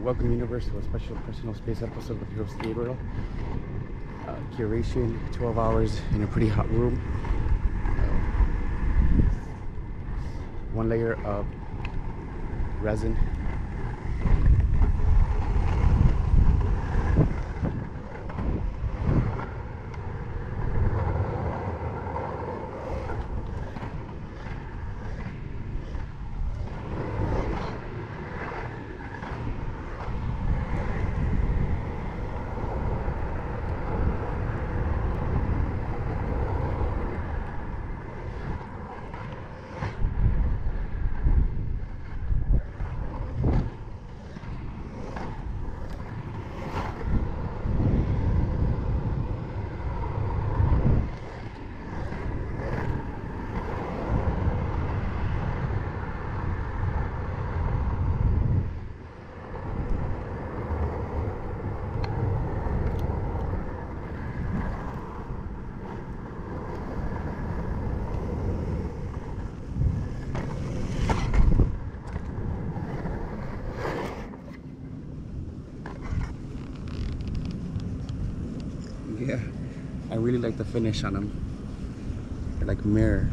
Welcome Universe to a special personal space episode with your host Gabriel. Uh, curation, 12 hours in a pretty hot room. Uh, one layer of resin. Yeah, I really like the finish on them. They're like mirror.